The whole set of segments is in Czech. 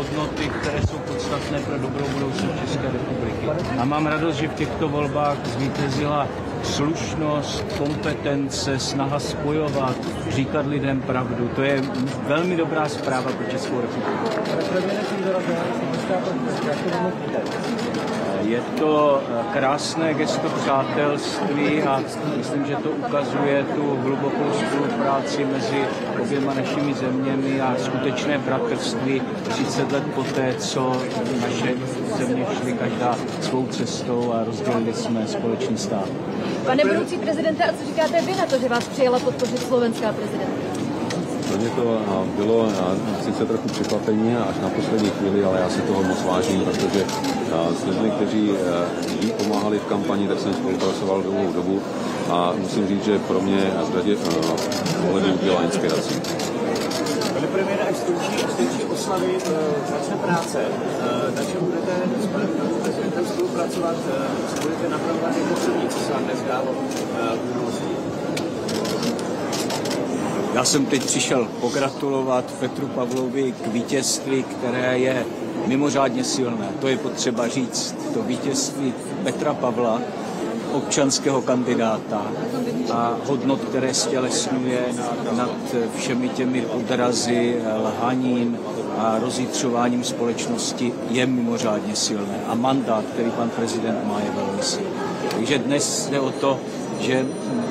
hodnoty, které jsou podstatné pro dobrou budoucnost České republiky. A mám radost, že v těchto volbách zvítězila slušnost, kompetence, snaha spojovat, říkat lidem pravdu. To je velmi dobrá zpráva pro Českou republiku. Je to eh, krásné gesto přátelství a myslím, že to ukazuje tu hlubokou spolupráci mezi oběma našimi zeměmi a skutečné bratrství 30 let poté, co naše země šly každá svou cestou a rozdělili jsme společný stát. Pane budoucí prezidente, a co říkáte vy na to, že vás přijela podpořit slovenská prezidentka? Pro mě to bylo sice trochu překvapení až na poslední chvíli, ale já si toho moc vážím, protože s lidmi, kteří jí pomáhali v kampani, tak jsem spolupracoval dlouhou dobu a musím říct, že pro mě v řadě volební udělala inspirací. Pane premiére, až skončí, oslavy začne práce, takže budete s prezidentem spolupracovat, co budete napravovat jako co se vám nezdálo? Já jsem teď přišel pogratulovat Petru Pavlovi k vítězství, které je mimořádně silné. To je potřeba říct. To vítězství Petra Pavla, občanského kandidáta a hodnot, které stělesňuje nad všemi těmi odrazy, lhaním a rozjitřováním společnosti, je mimořádně silné. A mandát, který pan prezident má, je velmi silný. Takže dnes jde o to, že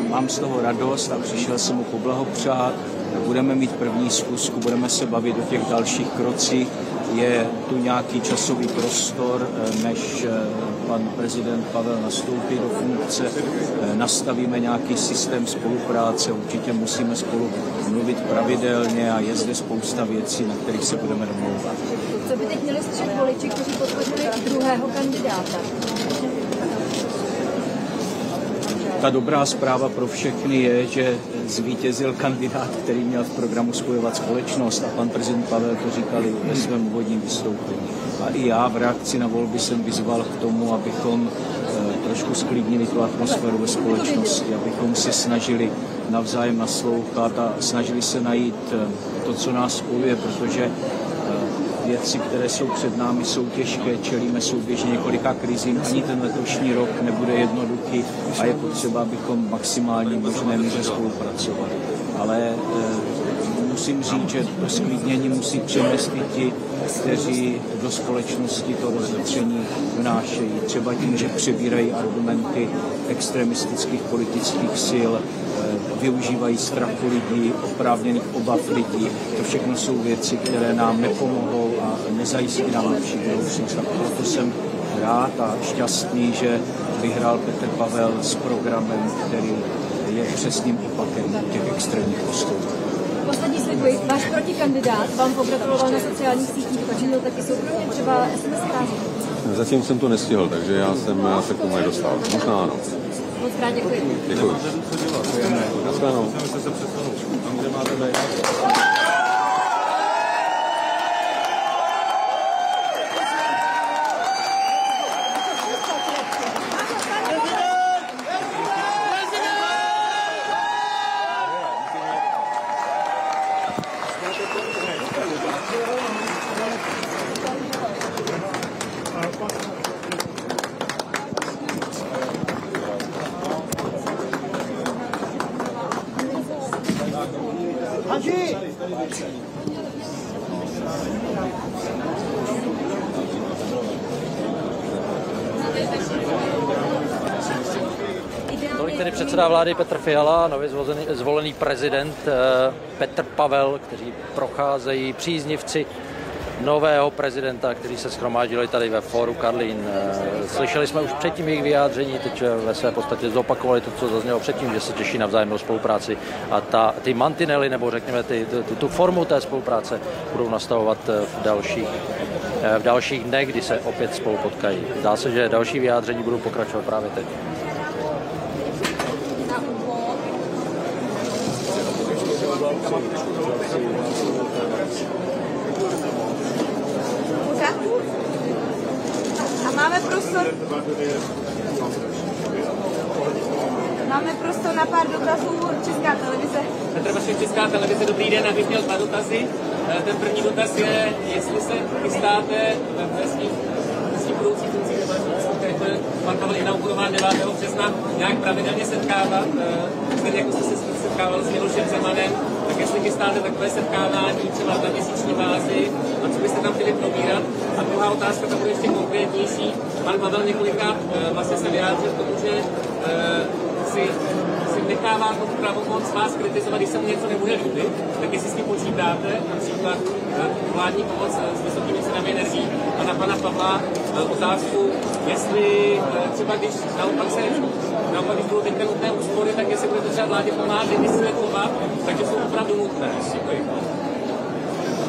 mám z toho radost a přišel jsem mu poblahopřát. Budeme mít první zkusku, budeme se bavit o těch dalších krocích. Je tu nějaký časový prostor, než pan prezident Pavel nastoupí do funkce. Nastavíme nějaký systém spolupráce, určitě musíme spolu mluvit pravidelně a je zde spousta věcí, na kterých se budeme domlouvat. Co by teď měli střed voliči, kteří podpořili druhého kandidáta? Ta dobrá zpráva pro všechny je, že zvítězil kandidát, který měl v programu spojovat společnost a pan prezident Pavel to říkali ve svém úvodním vystoupení. A i já v reakci na volby jsem vyzval k tomu, abychom trošku sklidnili tu atmosféru ve společnosti, abychom se snažili navzájem naslouchat a snažili se najít to, co nás spojuje, protože věci, které jsou před námi, jsou těžké, čelíme souběžně několika krizím. Ani ten letošní rok nebude jednoduchý a je potřeba, abychom maximálně možné míře spolupracovali. Ale e, musím říct, že to sklidnění musí přenést i ti, kteří do společnosti to rozjitření vnášejí. Třeba tím, že přebírají argumenty extremistických politických sil, využívají strachu lidí, oprávněných obav lidí. To všechno jsou věci, které nám nepomohou a nezajistí nám lepší budoucnost. A proto jsem rád a šťastný, že vyhrál Petr Pavel s programem, který je přesným opakem těch extrémních postojů. Poslední slibuji, váš protikandidát vám pogratuloval na sociálních sítích, počinil taky soukromně třeba SMS -kází. Zatím jsem to nestihl, takže já jsem se k tomu nedostal. Možná ano. Moc krát děkuji. Děkuji. Naschledanou. Tolik tedy předseda vlády Petr Fiala, nově zvolený, zvolený prezident Petr Pavel, kteří procházejí příznivci nového prezidenta, kteří se schromáždili tady ve fóru Karlín. Slyšeli jsme už předtím jejich vyjádření, teď ve své podstatě zopakovali to, co zaznělo předtím, že se těší na vzájemnou spolupráci a ta, ty mantinely, nebo řekněme ty, tu, tu formu té spolupráce budou nastavovat v dalších, v dalších dnech, kdy se opět spolu potkají. Zdá se, že další vyjádření budou pokračovat právě teď. Máme prostor. Máme prostor na pár dotazů Česká televize. Petr Vašek, Česká televize, dobrý den, já bych měl dva dotazy. Eh, ten první dotaz je, jestli se chystáte ve svých budoucích funkcích, nebo jako pan Pavel inaugurován 9. března, nějak pravidelně setkávat, eh, stejně jako jste se setkával s Milošem Zemanem, tak jestli chystáte takové setkávání třeba na měsíční bázi a co byste tam chtěli probírat. A druhá otázka, ta bude ještě konkrétnější. Pan Pavel několikrát eh, vlastně se vyjádřil k tomu, že si si nechává tu pravomoc vás kritizovat, když se mu něco nebude líbit, tak jestli s tím počítáte, například eh, vládní pomoc eh, s vysokými cenami energií a na pana Pavla eh, otázku, jestli třeba když naopak se naopak, když budou teďka nutné úspory, tak jestli bude to třeba vládě pomáhat vysvětlovat, takže jsou opravdu nutné. Děkuji.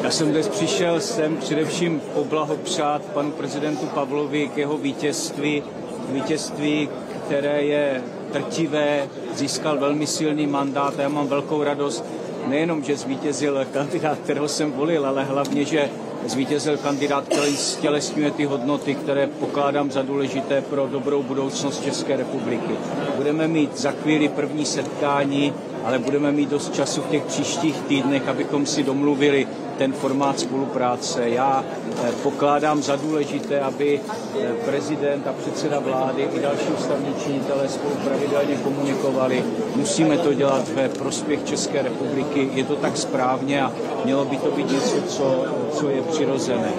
Já jsem dnes přišel sem především poblahopřát panu prezidentu Pavlovi k jeho vítězství, vítězství, které je drtivé, získal velmi silný mandát a já mám velkou radost, nejenom, že zvítězil kandidát, kterého jsem volil, ale hlavně, že zvítězil kandidát, který stělesňuje ty hodnoty, které pokládám za důležité pro dobrou budoucnost České republiky. Budeme mít za chvíli první setkání, ale budeme mít dost času v těch příštích týdnech, abychom si domluvili ten formát spolupráce. Já eh, pokládám za důležité, aby eh, prezident a předseda vlády i další ústavní činitelé spolu pravidelně komunikovali. Musíme to dělat ve prospěch České republiky. Je to tak správně a mělo by to být něco, co, co je přirozené.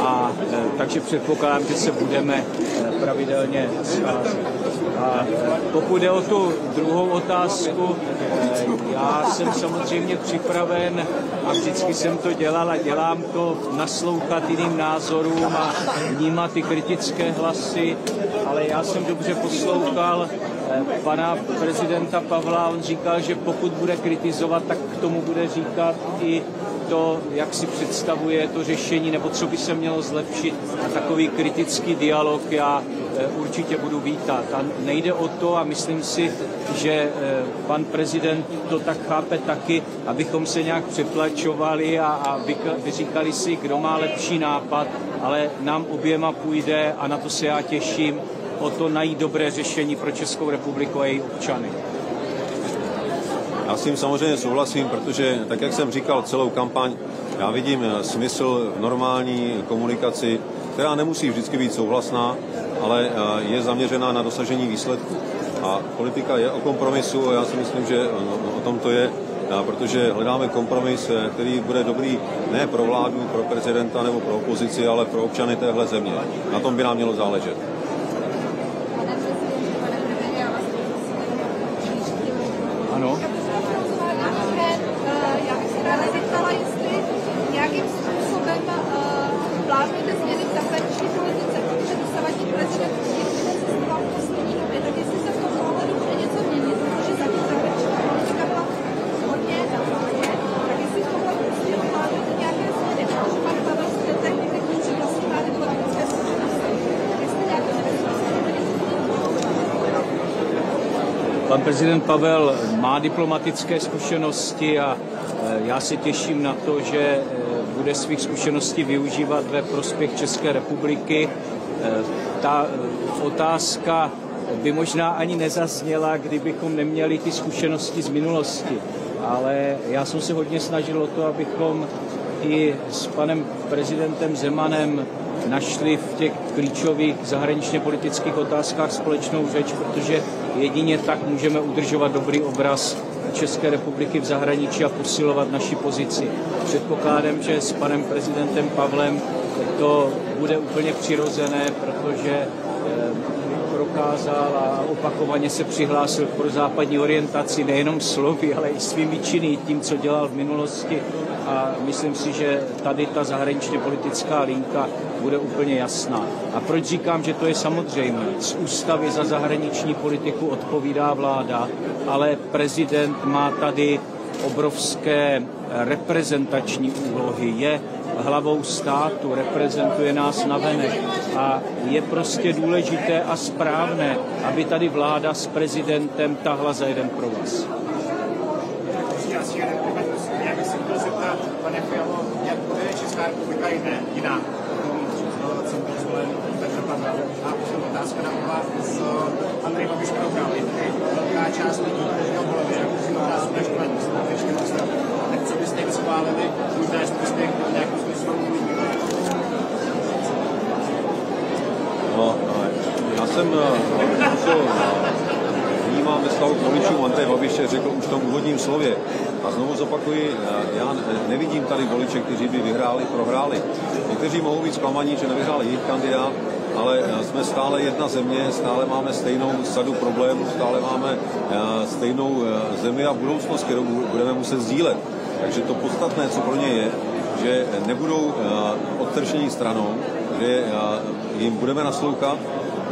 A eh, takže předpokládám, že se budeme pravidelně scházet. A pokud jde o tu druhou otázku, já jsem samozřejmě připraven a vždycky jsem to dělal a dělám to naslouchat jiným názorům a vnímat ty kritické hlasy, ale já jsem dobře poslouchal pana prezidenta Pavla, on říkal, že pokud bude kritizovat, tak k tomu bude říkat i to, jak si představuje to řešení, nebo co by se mělo zlepšit. A takový kritický dialog já eh, určitě budu vítat. A nejde o to, a myslím si, že eh, pan prezident to tak chápe taky, abychom se nějak přeplačovali a, a vyříkali si, kdo má lepší nápad, ale nám oběma půjde, a na to se já těším, o to najít dobré řešení pro Českou republiku a její občany. Já s tím samozřejmě souhlasím, protože, tak jak jsem říkal celou kampaň, já vidím eh, smysl v normální komunikaci, která nemusí vždycky být souhlasná, ale eh, je zaměřená na dosažení výsledku. A politika je o kompromisu a já si myslím, že eh, o tom to je, protože hledáme kompromis, který bude dobrý ne pro vládu, pro prezidenta nebo pro opozici, ale pro občany téhle země. Na tom by nám mělo záležet. Pan prezident Pavel má diplomatické zkušenosti a e, já se těším na to, že e, bude svých zkušeností využívat ve prospěch České republiky. E, ta otázka by možná ani nezazněla, kdybychom neměli ty zkušenosti z minulosti. Ale já jsem se hodně snažil o to, abychom i s panem prezidentem Zemanem našli v těch klíčových zahraničně politických otázkách společnou řeč, protože jedině tak můžeme udržovat dobrý obraz České republiky v zahraničí a posilovat naši pozici. Předpokládám, že s panem prezidentem Pavlem to bude úplně přirozené, protože eh, prokázal a opakovaně se přihlásil k prozápadní orientaci nejenom slovy, ale i svými činy, tím, co dělal v minulosti a myslím si, že tady ta zahraničně politická linka bude úplně jasná. A proč říkám, že to je samozřejmé? Z ústavy za zahraniční politiku odpovídá vláda, ale prezident má tady obrovské reprezentační úlohy. Je hlavou státu, reprezentuje nás na venek a je prostě důležité a správné, aby tady vláda s prezidentem tahla za jeden pro vás. Na. Andrej Babiš tady velká část lidí, kteří ho nás naštvaní, jsou skutečně nastavení. Tak co byste jim schválili, možná z prospěch nějakou smyslu No, já jsem eh, to eh, vnímám ve stavu Andreje Babiše řekl už v tom úvodním slově. A znovu zopakuji, eh, já nevidím tady voliče, kteří by vyhráli, prohráli. Někteří mohou být zklamaní, že nevyhrál jejich kandidát, ale jsme stále jedna země, stále máme stejnou sadu problémů, stále máme stejnou zemi a budoucnost, kterou budeme muset sdílet. Takže to podstatné, co pro ně je, že nebudou odtržení stranou, že jim budeme naslouchat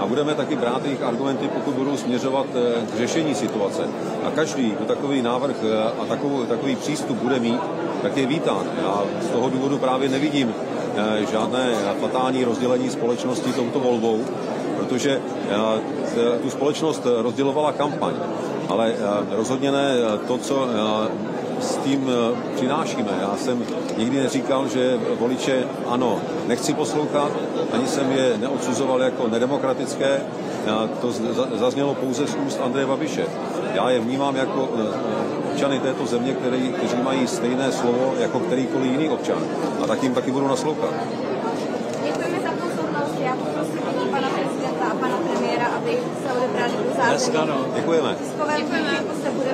a budeme taky brát jejich argumenty, pokud budou směřovat eh, k řešení situace. A každý, kdo takový návrh eh, a takový, takový přístup bude mít, tak je vítán. Já z toho důvodu právě nevidím eh, žádné fatální rozdělení společnosti touto volbou, protože tu společnost rozdělovala kampaň. Ale rozhodně ne to, co s tím přinášíme. Já jsem nikdy neříkal, že voliče ano, nechci poslouchat, ani jsem je neodsuzoval jako nedemokratické, to zaznělo pouze z úst Andreje Babiše. Já je vnímám jako e, občany této země, který, kteří mají stejné slovo jako kterýkoliv jiný občan. A tak jim taky budu naslouchat. Děkujeme za pozornost. Já poprosím pana prezidenta a pana premiéra, aby se odebrali do záření. Děkujeme. Děkujeme. Se budeme